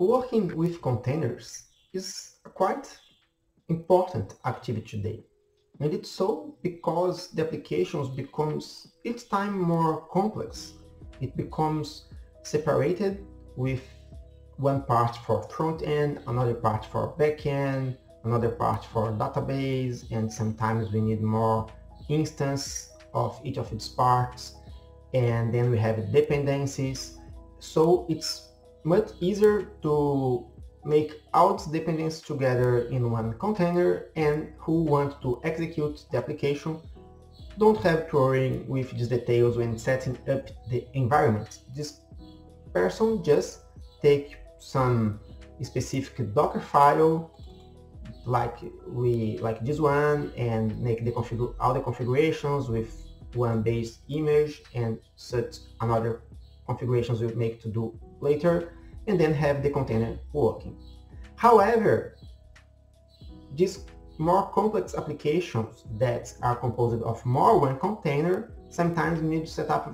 Working with containers is a quite important activity today. And it's so because the applications becomes each time more complex. It becomes separated with one part for front end, another part for back end, another part for database, and sometimes we need more instance of each of its parts. And then we have dependencies. So it's much easier to make all dependencies together in one container and who want to execute the application don't have to worry with these details when setting up the environment. This person just take some specific Docker file like we like this one and make the configure all the configurations with one base image and such another configurations we make to do later and then have the container working. However, these more complex applications that are composed of more one container sometimes need to set up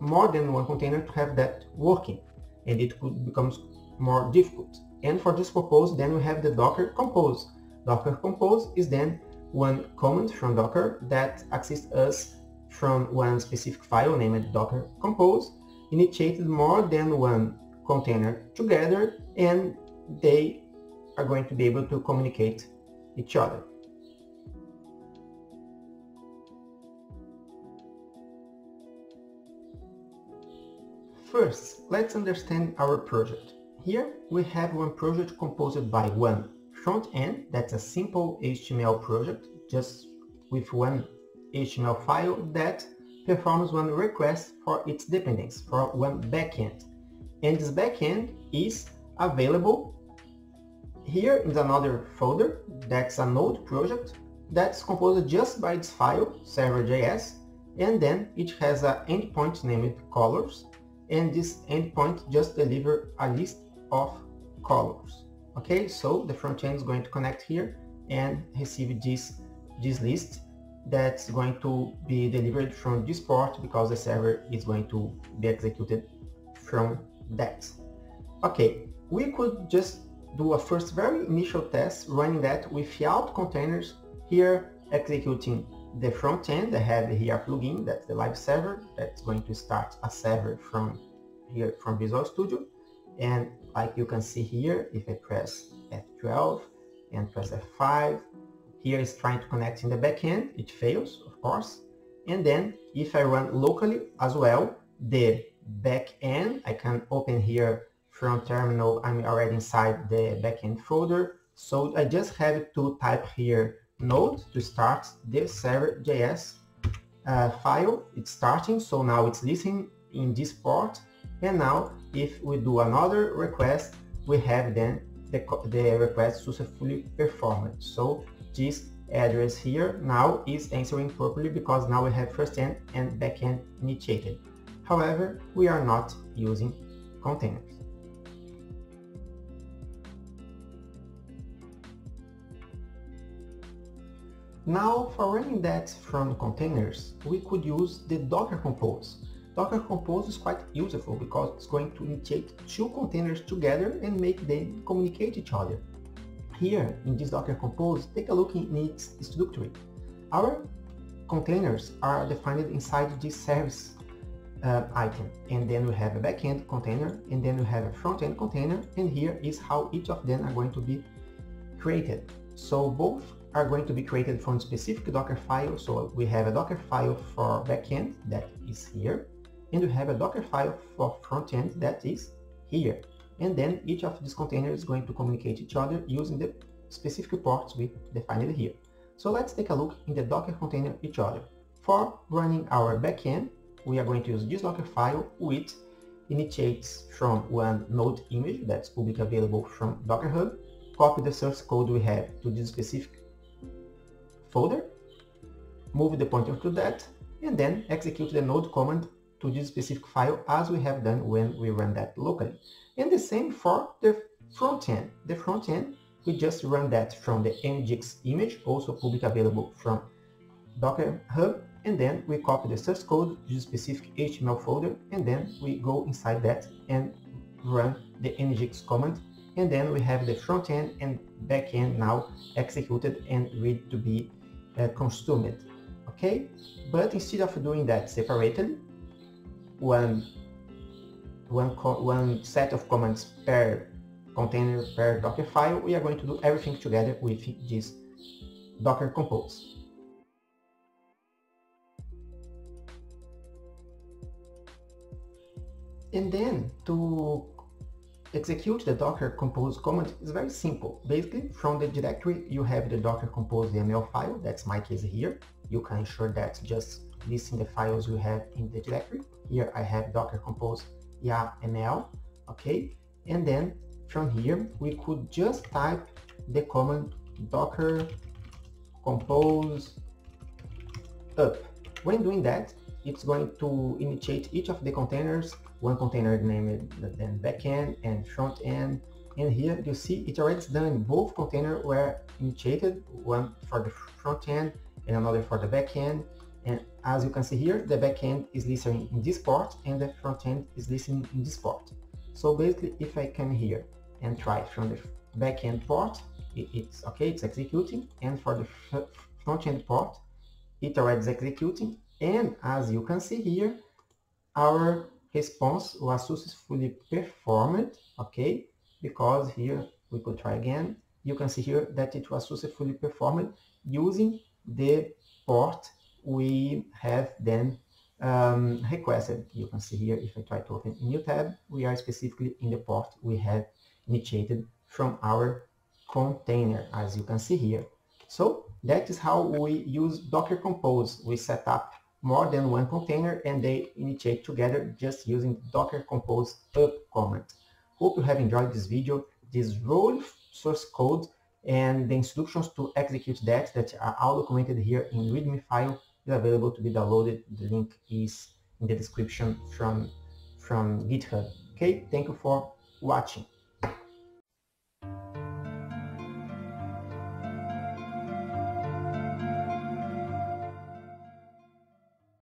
more than one container to have that working and it could becomes more difficult. And for this purpose, then we have the Docker Compose. Docker Compose is then one command from Docker that assists us from one specific file named Docker Compose, initiated more than one container together, and they are going to be able to communicate each other. First, let's understand our project. Here we have one project composed by one front end, that's a simple HTML project, just with one HTML file that performs one request for its dependence for one backend. And this backend is available here in another folder, that's a node project that's composed just by its file, server.js, and then it has an endpoint named colors and this endpoint just deliver a list of colors. Okay, so the front end is going to connect here and receive this, this list that's going to be delivered from this port because the server is going to be executed from that. Okay, we could just do a first very initial test running that without containers here executing the front end, I have here a plugin, that's the live server, that's going to start a server from here from Visual Studio. And like you can see here, if I press F12 and press F5, here is trying to connect in the backend, it fails, of course. And then if I run locally as well, the backend, I can open here from terminal, I'm already inside the backend folder. So I just have to type here node to start the server.js uh, file. It's starting, so now it's listening in this port. And now if we do another request, we have then the, the request successfully performed. So this address here now is answering properly because now we have first end and backend initiated. However, we are not using containers. Now, for running that from containers, we could use the Docker Compose. Docker Compose is quite useful because it's going to initiate two containers together and make them communicate each other. Here, in this Docker Compose, take a look in its structure. Our containers are defined inside this service uh, item. And then we have a backend container, and then we have a front-end container, and here is how each of them are going to be created. So both are going to be created from specific Docker file. So we have a Docker file for backend that is here, and we have a Docker file for frontend that is here. And then each of these containers is going to communicate each other using the specific ports we defined here. So let's take a look in the Docker container each other. For running our backend, we are going to use this Docker file which initiates from one node image that's publicly available from Docker Hub, copy the source code we have to this specific folder, move the pointer to that, and then execute the node command to this specific file as we have done when we run that locally. And the same for the front end. The front end, we just run that from the nginx image, also public available from Docker Hub, and then we copy the source code to the specific HTML folder, and then we go inside that and run the nginx command. And then we have the front end and back end now executed and ready to be uh, consumed. Okay? But instead of doing that separately one one one set of commands per container per docker file we are going to do everything together with this docker compose and then to execute the docker compose command is very simple. Basically, from the directory, you have the docker compose YAML file. That's my case here. You can ensure that just listing the files you have in the directory. Here I have docker compose YAML, okay? And then from here, we could just type the command docker compose up. When doing that, it's going to initiate each of the containers one container named then backend and front end. And here you see it already done. Both containers were initiated, one for the front end and another for the backend. And as you can see here, the backend is listening in this port and the front end is listening in this port. So basically, if I come here and try from the backend port, it's okay, it's executing. And for the front end port, it already is executing. And as you can see here, our response was successfully performed, okay? Because here we could try again. You can see here that it was successfully performed using the port we have then um, requested. You can see here, if I try to open a new tab, we are specifically in the port we have initiated from our container, as you can see here. So that is how we use Docker Compose. We set up more than one container and they initiate together just using docker compose up command. Hope you have enjoyed this video. This raw source code and the instructions to execute that that are all documented here in readme file is available to be downloaded. The link is in the description from, from GitHub. Okay, thank you for watching.